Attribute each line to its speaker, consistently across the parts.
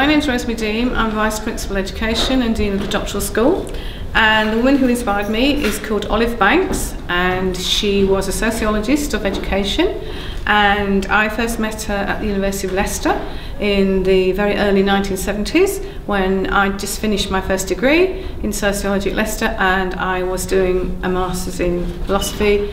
Speaker 1: my name's Rosemary Deem. I'm Vice Principal Education and Dean of the Doctoral School. And the woman who inspired me is called Olive Banks, and she was a sociologist of education. And I first met her at the University of Leicester in the very early 1970s when I just finished my first degree in sociology at Leicester and I was doing a master's in philosophy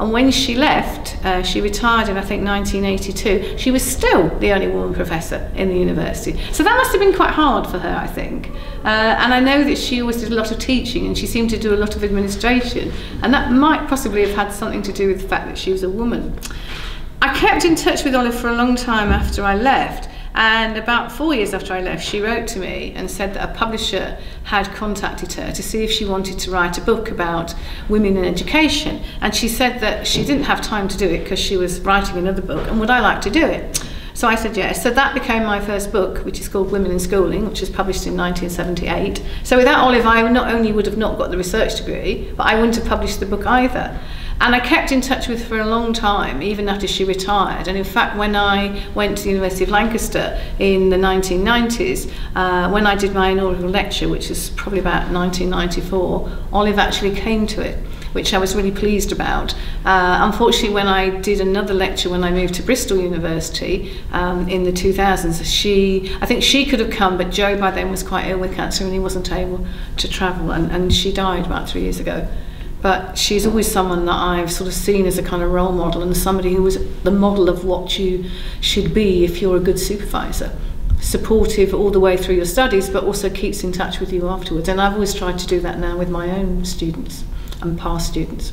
Speaker 1: And when she left, uh, she retired in, I think, 1982, she was still the only woman professor in the university. So that must have been quite hard for her, I think. Uh, and I know that she always did a lot lot of teaching and she seemed to do a lot of administration. And that might possibly have had something to do with the fact that she was a woman. I kept in touch with Olive for a long time after I left. And about four years after I left, she wrote to me and said that a publisher had contacted her to see if she wanted to write a book about women in education. And she said that she didn't have time to do it because she was writing another book and would I like to do it? So I said yes. So that became my first book, which is called Women in Schooling, which was published in 1978. So without Olive, I not only would have not got the research degree, but I wouldn't have published the book either. And I kept in touch with her for a long time, even after she retired. And in fact, when I went to the University of Lancaster in the 1990s, uh, when I did my inaugural lecture, which is probably about 1994, Olive actually came to it which I was really pleased about. Uh, unfortunately, when I did another lecture when I moved to Bristol University um, in the 2000s, she, I think she could have come, but Joe by then was quite ill with cancer and he wasn't able to travel, and, and she died about three years ago but she's always someone that I've sort of seen as a kind of role model and somebody who was the model of what you should be if you're a good supervisor. Supportive all the way through your studies, but also keeps in touch with you afterwards. And I've always tried to do that now with my own students and past students.